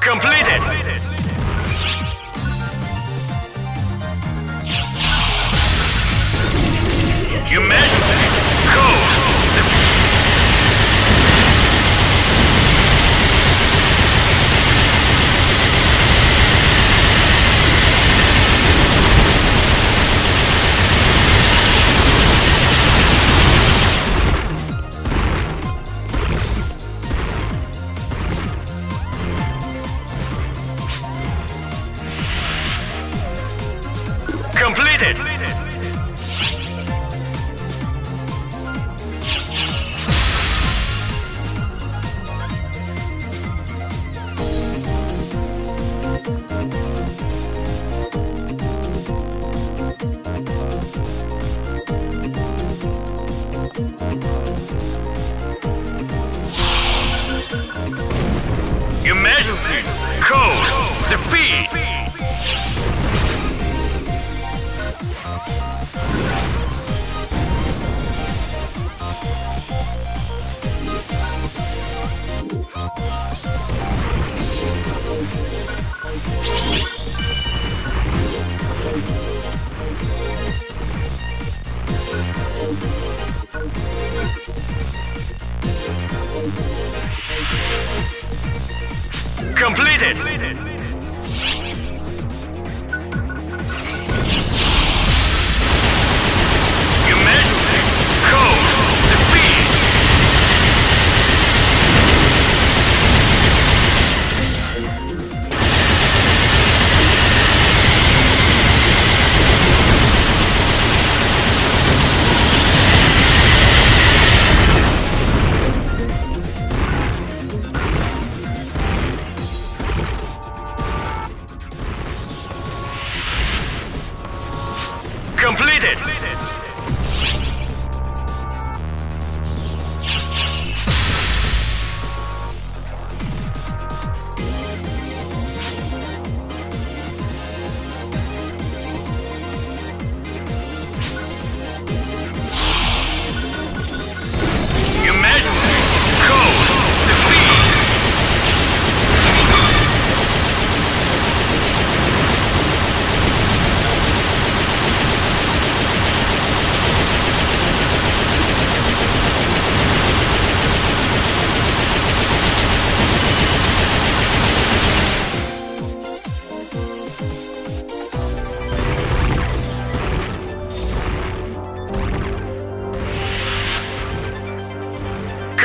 Completed! Emergency! Completed! Emergency! Code! Defeat! Completed! Emergency!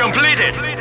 Completed.